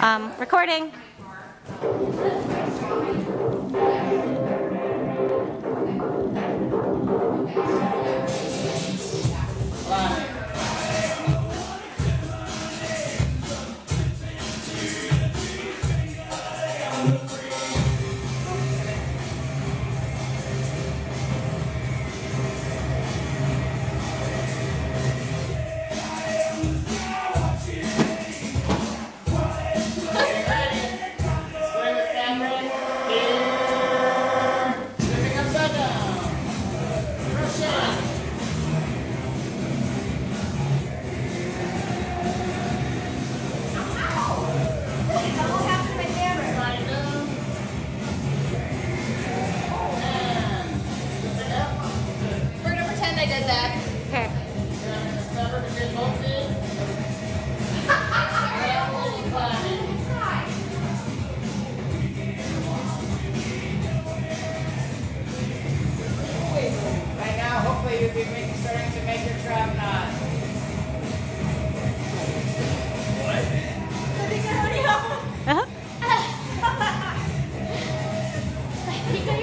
Um, recording. said. Okay. Right now, hopefully you'll be starting to make your trap knot. What? Uh-huh.